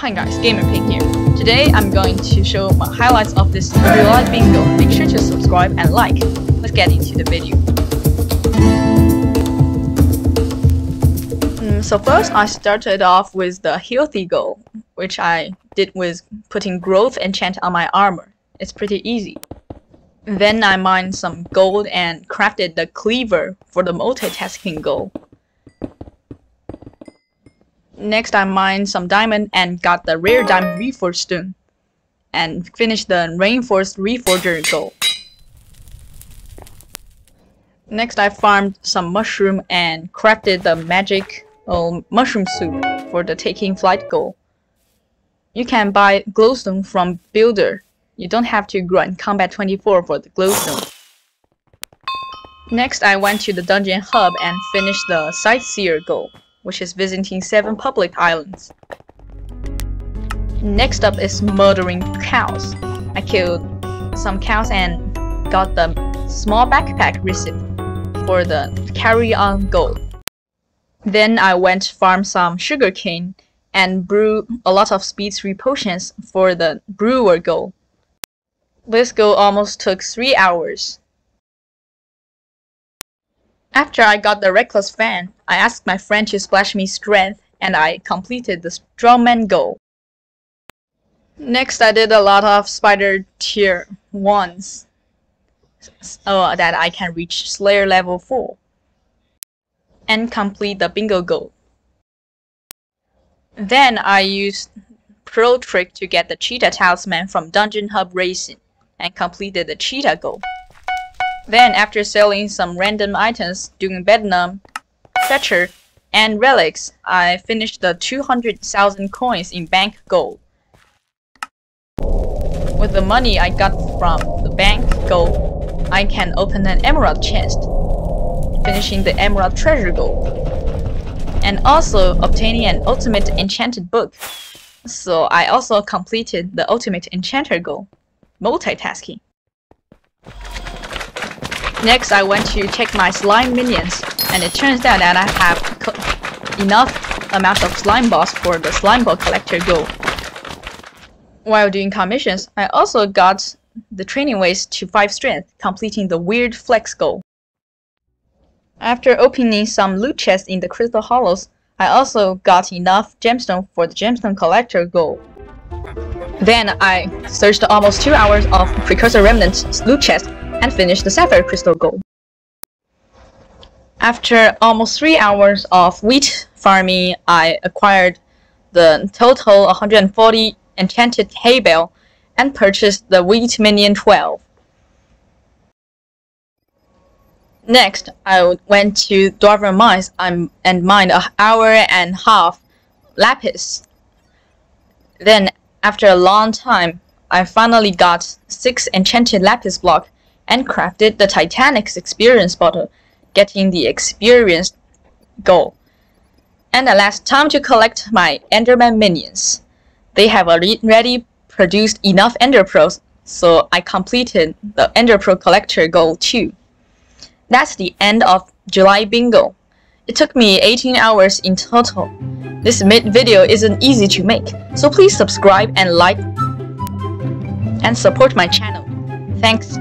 Hi guys, Gamer Pig here. Today I'm going to show my highlights of this real life bingo. Make sure to subscribe and like. Let's get into the video. Mm, so first I started off with the healthy goal, which I did with putting growth enchant on my armor. It's pretty easy. Then I mined some gold and crafted the cleaver for the multitasking goal. Next, I mined some diamond and got the rare diamond reforged stone. And finished the reinforced reforger goal. Next, I farmed some mushroom and crafted the magic oh, mushroom soup for the taking flight goal. You can buy glowstone from builder. You don't have to grind combat 24 for the glowstone. Next, I went to the dungeon hub and finished the sightseer goal which is visiting 7 public islands. Next up is murdering cows. I killed some cows and got the small backpack receipt for the carry on goal. Then I went farm some sugarcane and brew a lot of speed 3 potions for the brewer goal. This goal almost took 3 hours. After I got the Reckless Fan, I asked my friend to splash me strength and I completed the Strongman goal. Next, I did a lot of Spider tier 1s so that I can reach Slayer level 4 and complete the bingo goal. Then I used Pro Trick to get the Cheetah Talisman from Dungeon Hub Racing and completed the Cheetah goal. Then, after selling some random items doing Bedlam, Fetchur, and Relics, I finished the 200,000 coins in bank gold. With the money I got from the bank gold, I can open an emerald chest, finishing the emerald treasure gold, and also obtaining an ultimate enchanted book. So I also completed the ultimate enchanter goal, multitasking. Next, I went to check my slime minions, and it turns out that I have enough amount of slime balls for the slime ball collector goal. While doing commissions, I also got the Training Weights to 5 strength, completing the weird flex goal. After opening some loot chests in the crystal hollows, I also got enough gemstone for the gemstone collector goal. Then I searched almost 2 hours of precursor remnant loot chests and finish the Sapphire Crystal goal. After almost 3 hours of wheat farming, I acquired the total 140 enchanted hay bale and purchased the wheat minion 12. Next, I went to Dwarven Mines um, and mined an hour and a half lapis. Then, after a long time, I finally got 6 enchanted lapis block and crafted the Titanic's experience bottle, getting the experience goal. And the last time to collect my Enderman minions. They have already produced enough Ender Pearls, so I completed the Ender Pearl collector goal too. That's the end of July bingo. It took me 18 hours in total. This mid video isn't easy to make, so please subscribe and like and support my channel. Thanks.